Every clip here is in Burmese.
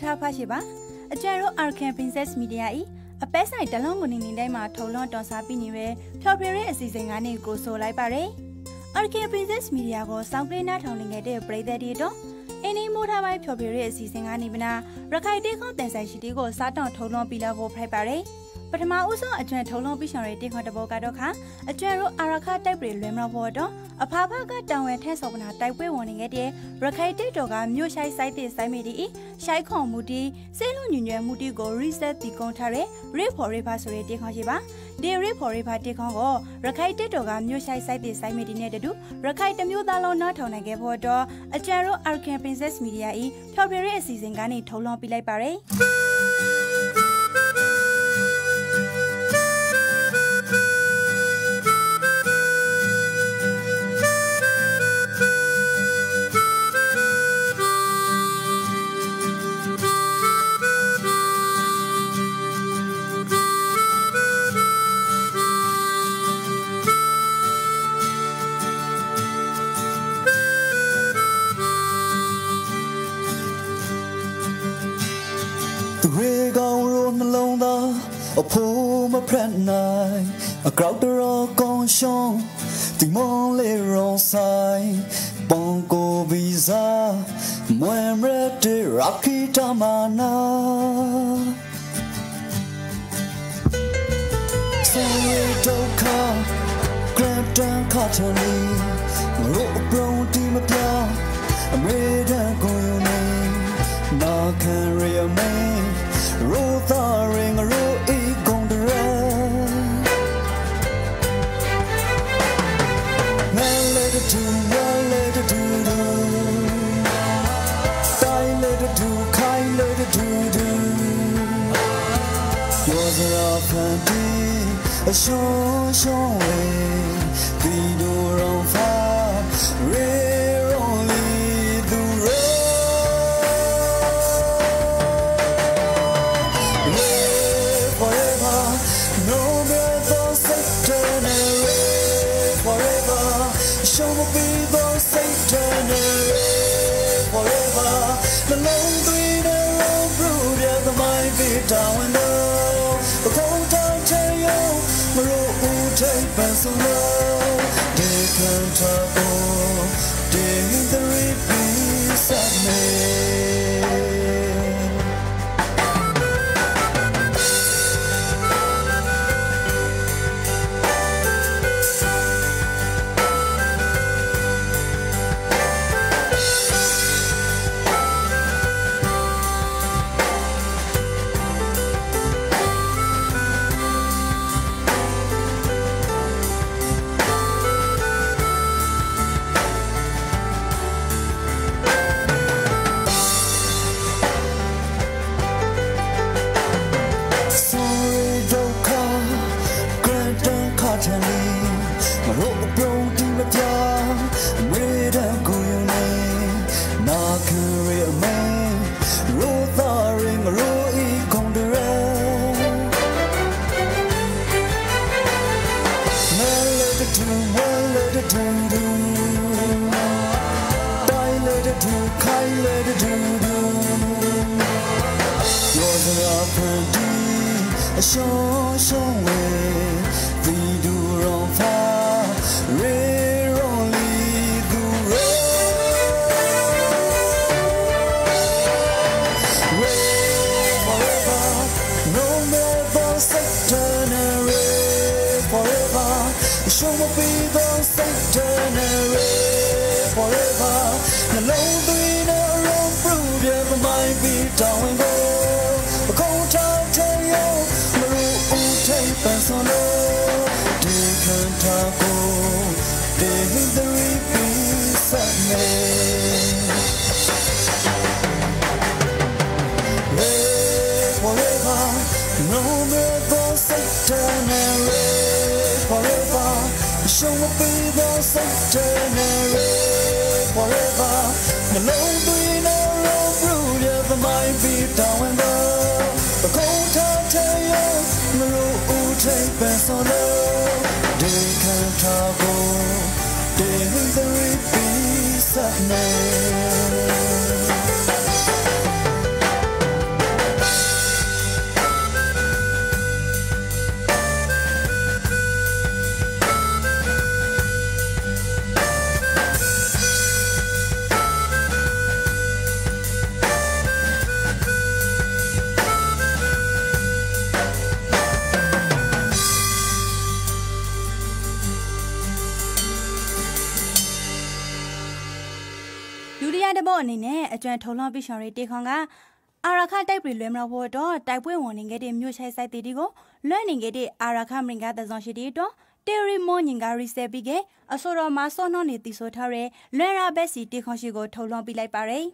ဇောမိုးထားဖရှိပါအကျန်တို့ Arkan Princess Media ၏အပဲဆိုင်တလုံးကိုနေနေတိုင်းမှာထုံလွန်တော်စားပြီးနေပဲဖျော်ဖြေတဲ့အစီအစဉ်ကနေကိုဆိုလိုက်ပါရယ် Arkan Princess Media ကိုစောင့်ကြည့်နှာထောင်နေခဲ့တဲ့ပရိသတ်တွေတော့အင်းဒီမိုးထားပိုင်းဖျော်ဖြေတဲ့အစီအစဉ်ကနေမနာရခိုင်တေခေါတန်ဆိုင်ရှိတီကိုစားတောင်ထုံလွန်ပြီးလာဖို့ဖိုက်ပါရယ် ပထမဦးဆုံးအကျွမ်းထုံလုံးပြီးဆောင်ရတဲ့ခွန်တဘောကတော့ခါအကျွမ်းတို့အာရခတိုက်ပြေလွယ်မလို့ဘောတော့အဖဖကတောင်ဝဲထဲဆောပနာတိုက်ပွဲဝင်နေခဲ့တဲ့ရခိုင်တိတ်တော်ကမြို့ရှိုက်ဆိုင်တဲ့ဆိုင်မီဒီရှိုက်ခွန်မူတီစေလွညွညွမူတီကို reset တီကုန်းထားတဲ့ rip for river ဆိုတဲ့တင်ခွန်ရှိပါဒီ rip for river တင်ခွန်ကိုရခိုင်တိတ်တော်ကမြို့ရှိုက်ဆိုင်တဲ့ဆိုင်မီဒီနဲ့တူရခိုင်တမျိုးသားလုံးနားထောင်နိုင်ခဲ့ဖို့တော့အကျွမ်းတို့ Arkan Princess Media ၏ဖျော်ဖြေတဲ့အစီအစဉ်ကနေထုံလွှင့်ပြလိုက်ပါရယ် 熊熊微 ထိပ်ပန်းစ a show, the Satan, live forever. The long green around through yeah, the might be down and low. The cold time tell you, Maru take best on love. They can't talk, they hit the repeats at me. အနေနဲ့အကျွမ်းထုံလောင်းပြီးရှော်ရီတေခွန်ကအာရခတိုက်ပြည်လွဲမလို့ဖို့တော့တိုက်ပွဲဝင်နေခဲ့တဲ့မြို့ချိုက်ဆိုင်တီတီကိုလွှဲနေခဲ့တဲ့အာရခမရင်ကသဇွန်ရှိတီတော့တေရီမောညင်ကရီဆယ်ပြီးကအဆိုတော်မဆောနှောနေတီဆိုထားတဲ့လွဲရာဘက်စီတေခွန်ရှိကိုထုံလောင်းပြလိုက်ပါတယ်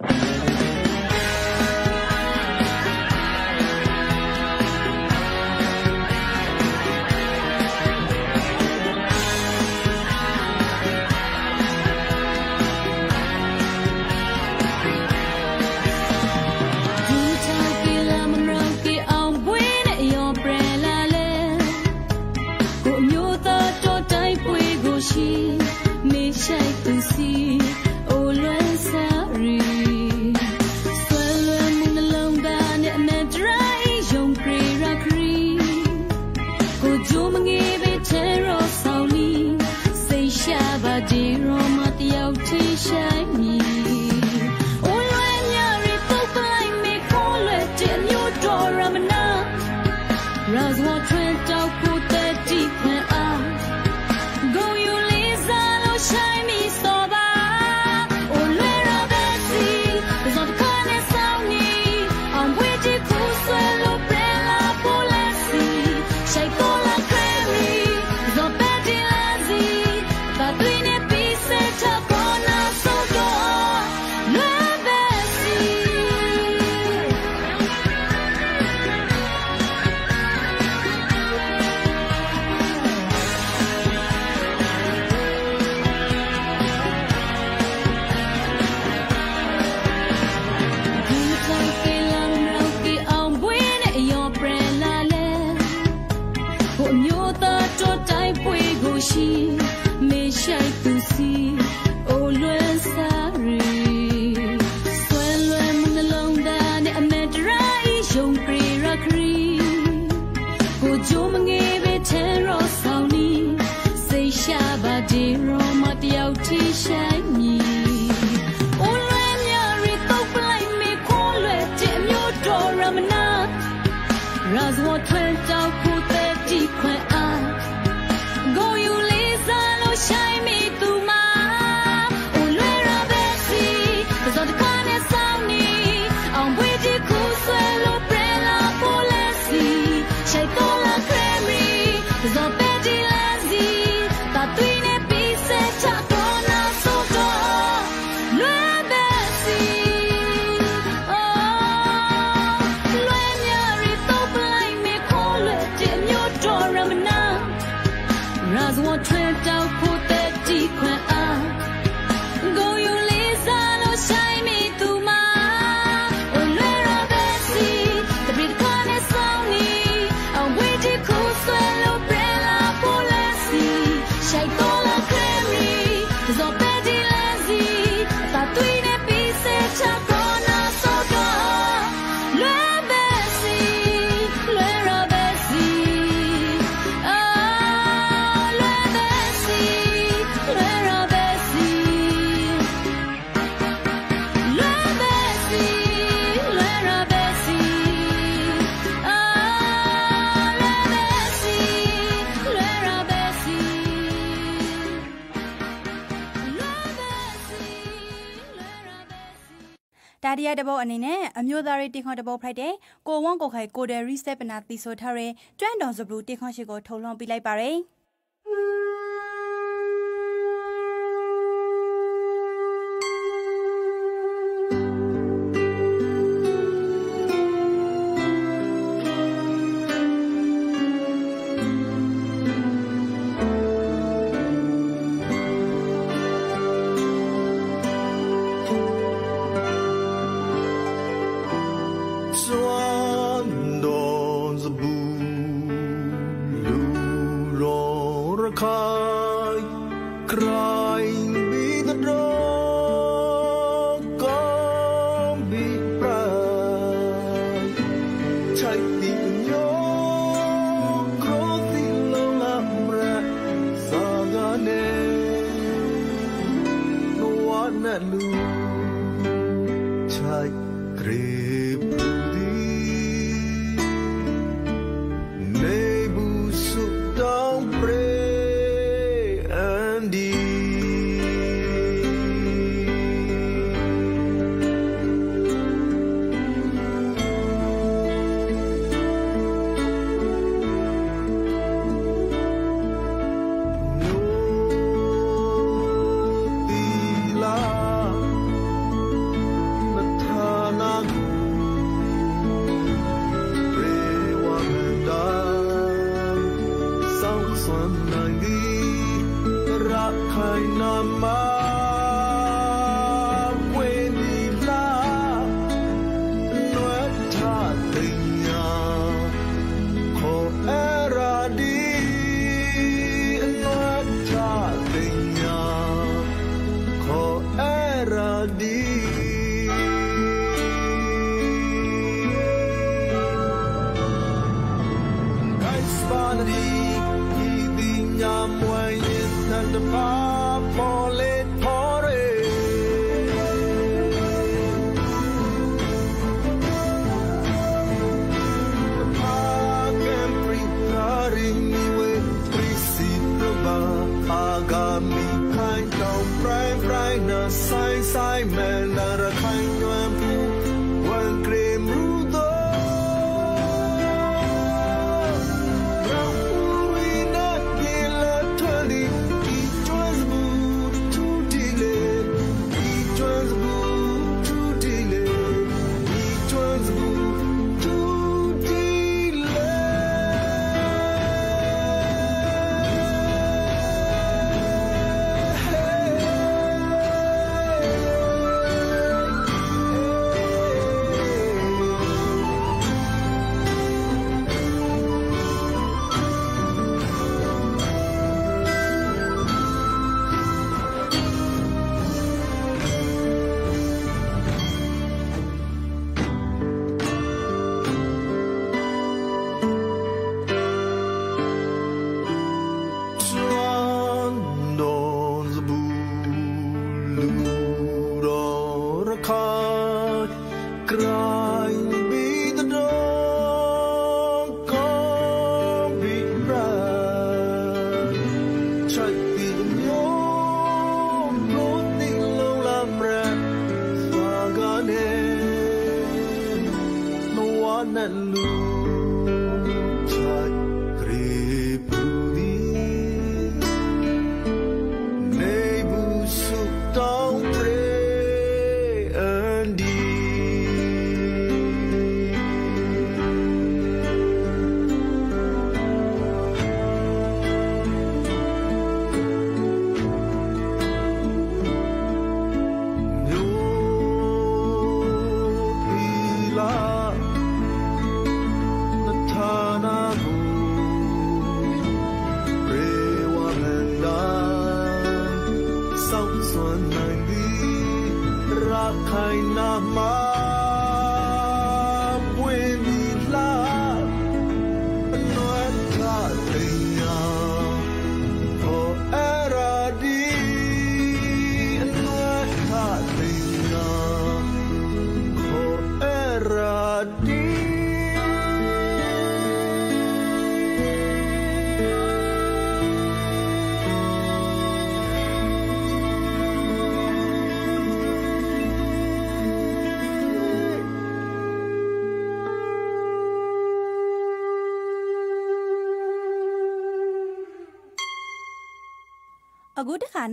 ဒါဒီယာတဘောအနေနဲ့အမျိုးသားရေးတင်ခွန်တဘောဖိုက်တဲ့ကိုဝွန်ကိုခိုင်ကိုဒယ်ရီစက်ပနာတီဆိုထားတဲ့ကျွမ်းတော်စဘလူတင်ခွန်ရှိကိုထုံလွှမ်းပြလိုက်ပါရယ်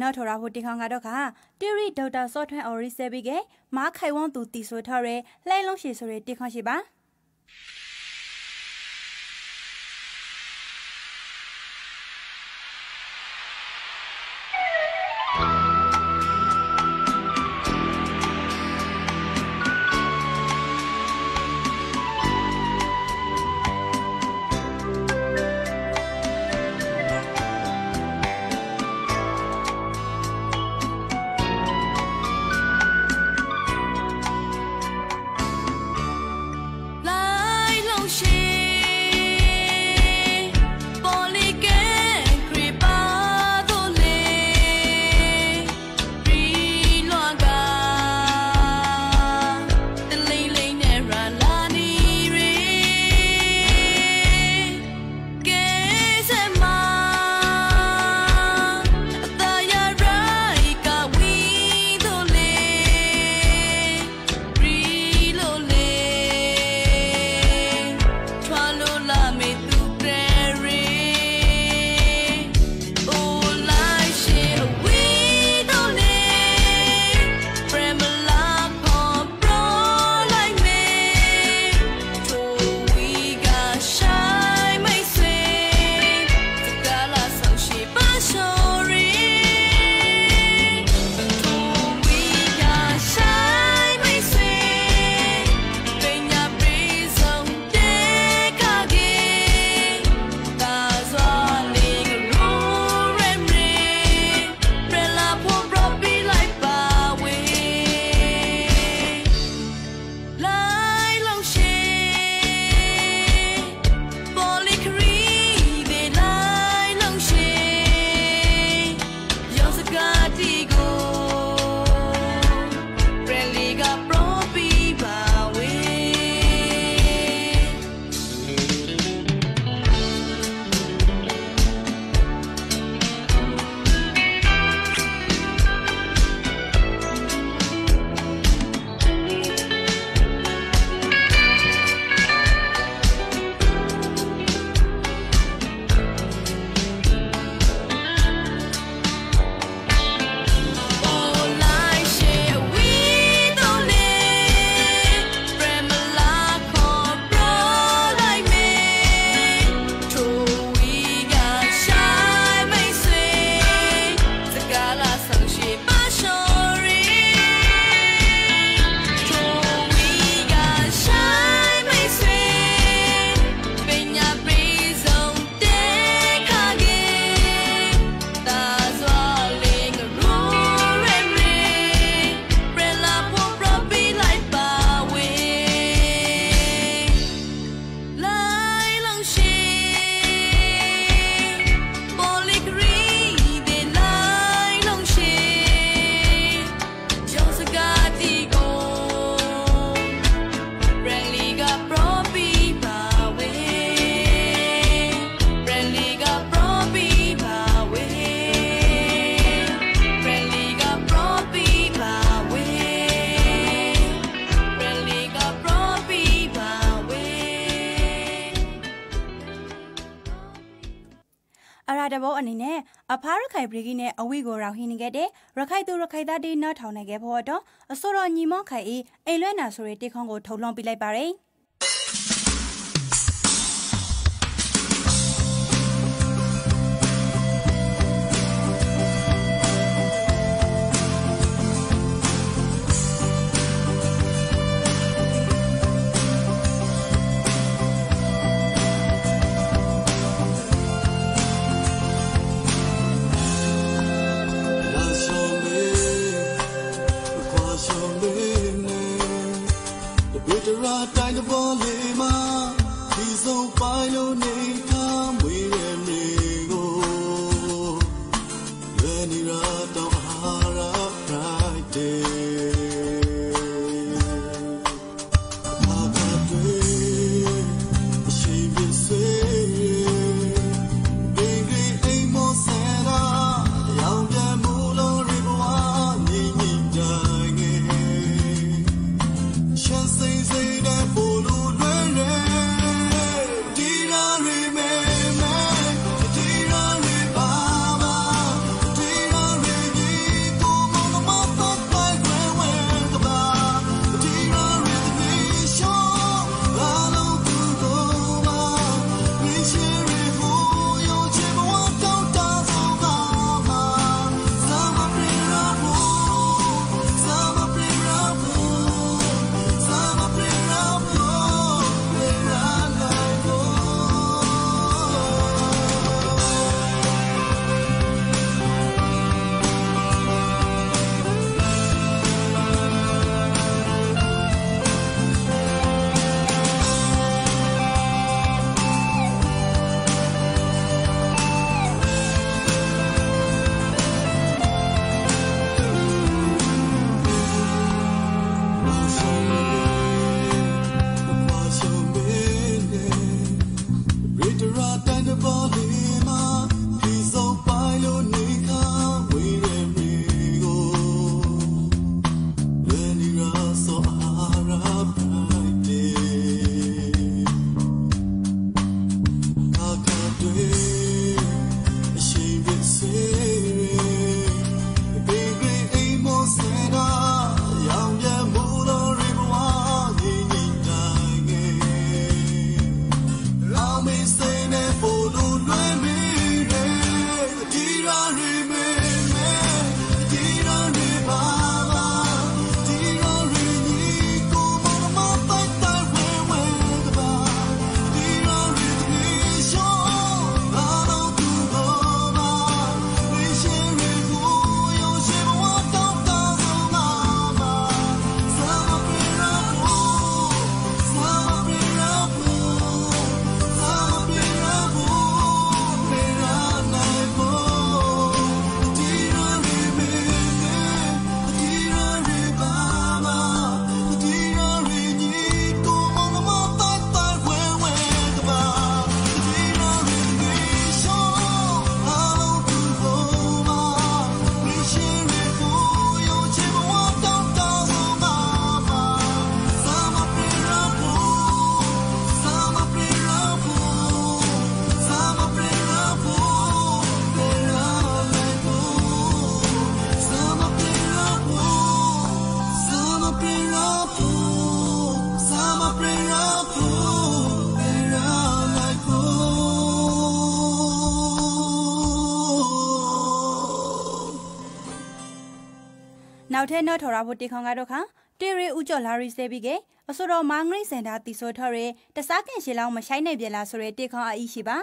နောက်ထော်ရဖို့တင်ခေါင်ကတော့ကတီရီဒေါက်တာစောထွန်းအော်ရီဆဲဘီကမားခိုင်ဝွန်သူတီဆိုထော်ရဲလှဲလုံးရှည်ဆိုရဲတင်ခေါင်ရှိပါ ဝိကိုရောင်ဟင်းနေခဲ့တဲ့ရခိုင်သူရခိုင်သားတေးနောက်ထောင်နေခဲ့ဖို့တော့အစိုးရညီမောခိုင်အေးအိမ်လွဲ့နာဆိုတဲ့တေခွန်ကိုထုတ်လွှင့်ပြလိုက်ပါတယ်။ ထဲနော်ထော်ရဖို့တေခေါင်ကတော့ခါတေရီဥကျော်လာရီစေပြီးကအစိုးရမငရိစင်တာတီဆိုထော်ရဲတစားခင်ရှီလောင်းမဆိုင်နိုင်ပြလားဆိုရဲတေခေါင်အီးရှိပါ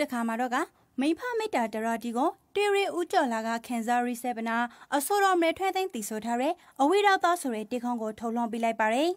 တစ်ခါမှာတော့ကမိဖမိတ္တာတရာတီကိုတေရီဦးကျော်လာကခန်ဇာရီ7နာအဆိုတော်မဲထွန်းသိန်းတီဆိုထားတဲ့အဝိတော်သားဆိုတဲ့တေခေါင်းကိုထုတ်လွှင့်ပေးလိုက်ပါတယ်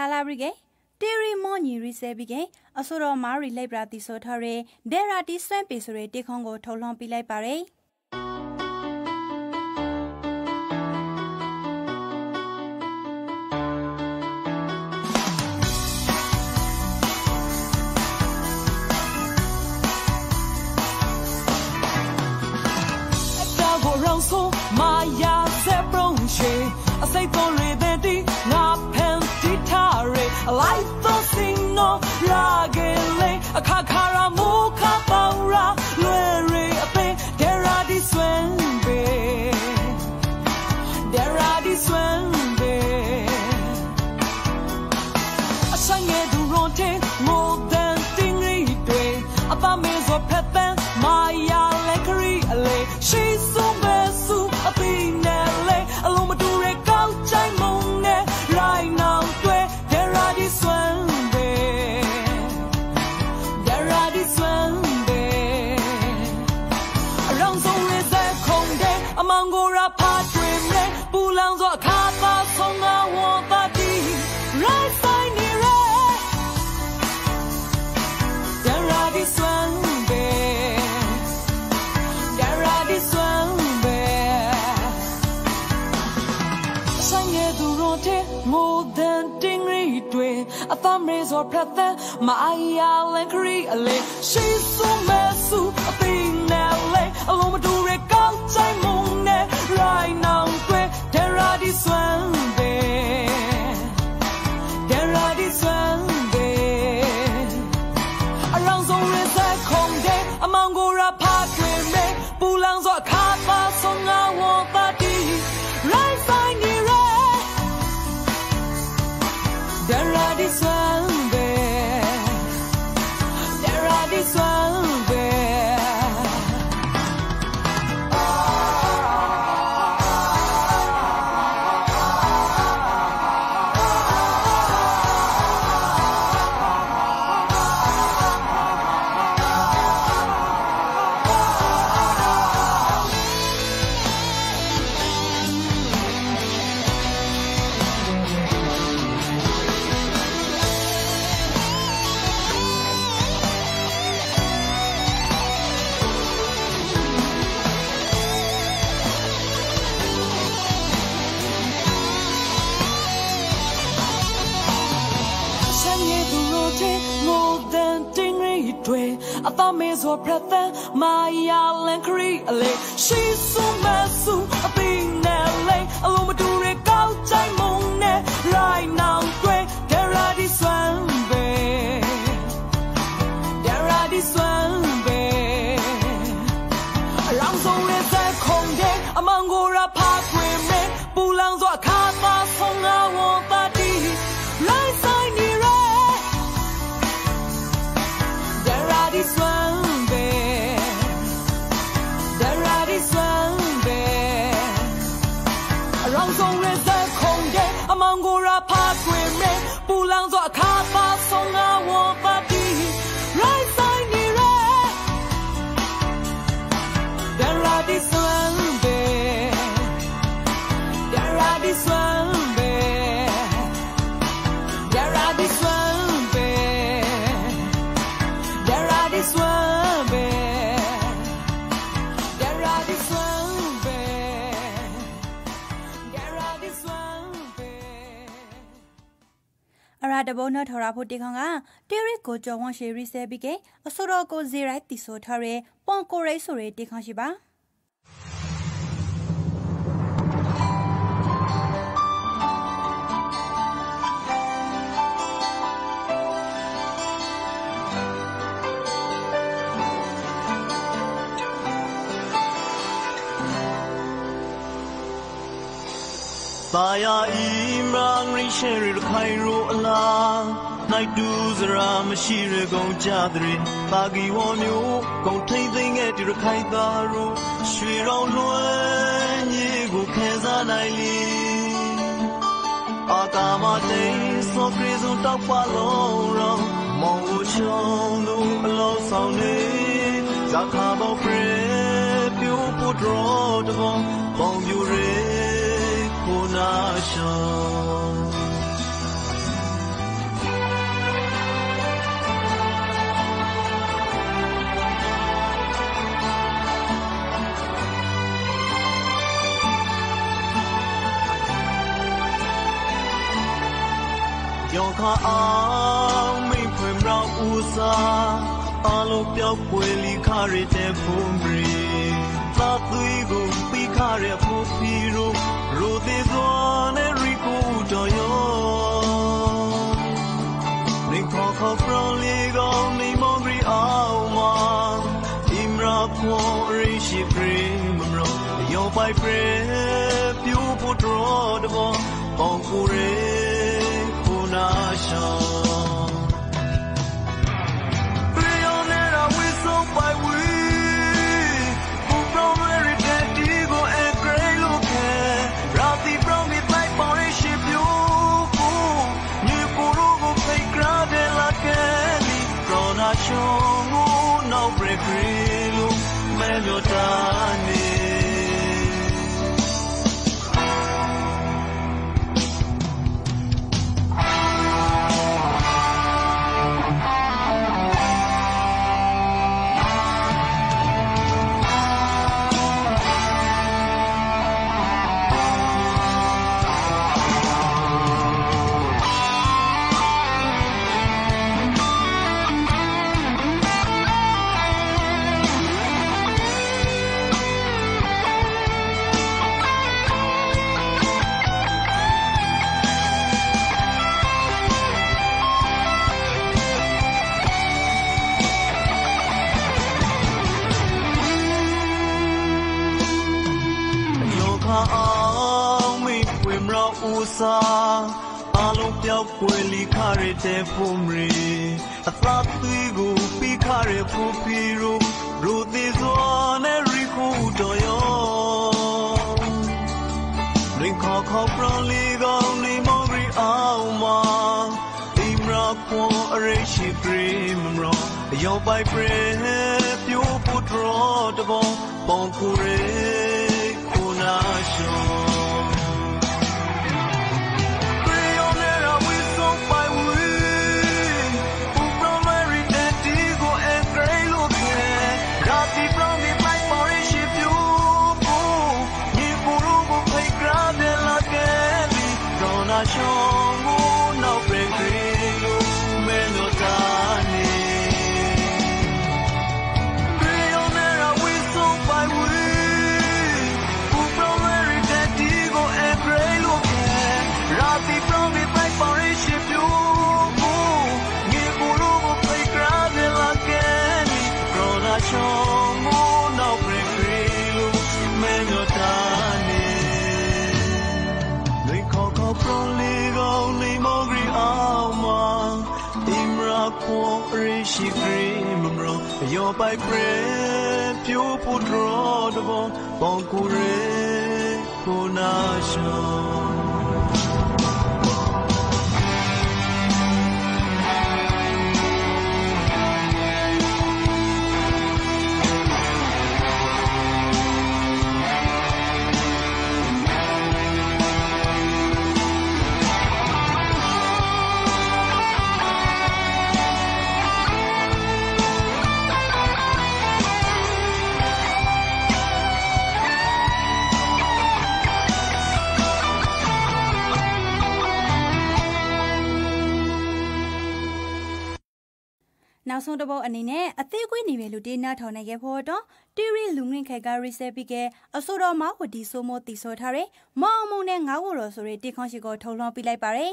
ဆာလာရီကေတေရီမော်ညီရီဆဲပြီးကေအဆိုတော်မာရီလိုက်ပရာတီဆိုထရဲဒေရာတီဆွမ်ပေဆိုရဲတေခွန်ကိုထုတ်လွှင့်ပြလိုက်ပါရယ် အသမရေစွာဖတ်တဲ့မအိုင်ယာလန်ခရီအလေး she's so messy အပင်းနဲ့လေအလုံးမတူရကောက်ချိုင်မုံ right now တွေ့ဒရာဒီဆွ တွေအသားမေစွာဖရက်သန်မာယာလန်ခရီအလေရှိစုမဆူအ တဘုံနော်ထော်ရာဖို့တေခေါင်ကတေရစ်ကိုကြော်ဝွန်ရှေရီဆဲပြီးကအဆိုတော်ကိုဇီရိုက်တီဆိုထရဲပွန်ကိုရိတ်ဆိုရဲတေခေါင်ရှိပါ ပါယာအီမရန်ရိရှေရခိုင်ရိုအလားနိုင်တူစရာမရှိရကုန်ကြတဲ့ပါကီဝမျိုးကုန်ထိမ့်သိမ့်ခဲ့ဒီရခိုင်သားရိုရွှေရောင်လွှမ်းမြေကိုခံစားနိုင်လေအာကာမတိန်စောကရီစုံတောက်ပါလုံးရောမောင်ကိုချုံလို့အလုံးဆောင်နေဇာခါဘောပရေပြိုးပို့တော်တဘောပေါင်ပြူရဲ 不拿手 trong gió, có mấy phần đau. ရဖို့ဖီရိုရိုသေးစွာနဲ့ရီကိုတော်ရောနေခေါ်ခေါ်ပရလီကောနေမောင်ရီအောင်မှာအင်ရာခွန်ရီရှိပရီမမရောယောပိုင်ပရီပြူဖို့တော်တော်ပေါင်ကိုရဲ နောက်ပြ တဲ့ဖုံရီအသာသွေးကိုပြီးခရဖူဖီရိုရိုသေးစွာနဲ့ရီကိုတော်ရောရင်ခေါ်ခေါ်ပရလီကောင်းနေမောရီအောင်မဒီမရာခွန်အရိရှိပရီမမရောအယောပိုင်ပရီပြိုးပူထရောတဘောပေါန်ကူရဲ ရောယောပိုင်ပရပြိုပူဒ န်ကူရဲကိုနာရှောနောက်ဆုံးတစ်ပုတ်အနေနဲ့အသေးကွေးနေပဲလူတေးနာထောင်နေခဲ့ဖို့တော့တီရီလူငင်ခဲကရီဆဲပြီးကအဆိုတော်မဝတီဆိုမိုတီဆိုထားတဲ့မောင်မုံနဲ့ငါးဝတော်ဆိုတဲ့တေခေါင်းရှိကိုထုံလွှမ်းပြလိုက်ပါတယ်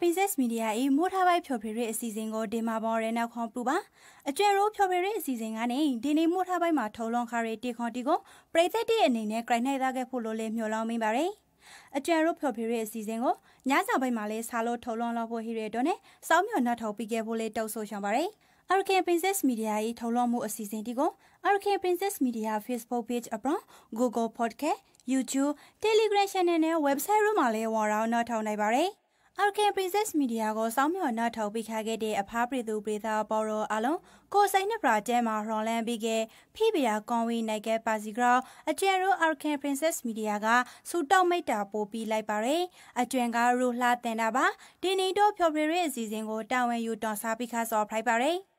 ခင် Princess Media ၏မိုးထားပိုက်ဖြော်ဖြေရေးအစီအစဉ်ကိုဒီမှာပေါ်ရဲနောက်ခေါပူပါအကျယ်ရိုးဖြော်ဖြေရေးအစီအစဉ်ကနေဒီနေ့မိုးထားပိုက်မှာထုံလွန်ခါရီတီခွန်တီကိုပရိသတ်တဲ့အနေနဲ့ကြိုင်နိုင်သားခဲ့ဖို့လိုလေမျှော်လောင်းမိပါတယ်အကျယ်ရိုးဖြော်ဖြေရေးအစီအစဉ်ကိုညစာပိုင်းမှာလေးစားလို့ထုံလွန်လောက်ဖို့ဟီရဲတော့နဲ့စောင်းမြော်နှတ်ထောက်ပြီးခဲ့ဖို့လေးတောက်ဆိုရှောင်းပါတယ် Arkin Princess Media ၏ထုံလွှင့်မှုအစီအစဉ်ဒီကို Arkin Princess Media Facebook Page အပြင် Google Podcast YouTube Telegram Channel နဲ့ website တို့မှာလည်းဝေါ်ရောင်းနှထောင်နိုင်ပါတယ် RKN Princess Media ကိုစောင်းမြော်နှထောက်ပေးခခဲ့တဲ့အဖားပြည်သူပြည်သားပေါ်တော်အလုံးကိုစိတ်နှစ်ပရာကျဲမှာရွန်လန်းပြီးခဲ့ဖိပရာကွန်ဝီနိုင်ကဲပါစီဂရောအကျန်ရို RKN Princess Media ကစူတောက်မိတ်တာပို့ပြီးလိုက်ပါတယ်အကျန်ကရူလှတင်တာပါဒီနေတော့ဖြော်ပြရဲအစီအစဉ်ကိုတာဝန်ယူတော်စားပြီးခါစော်ဖိုက်ပါတယ်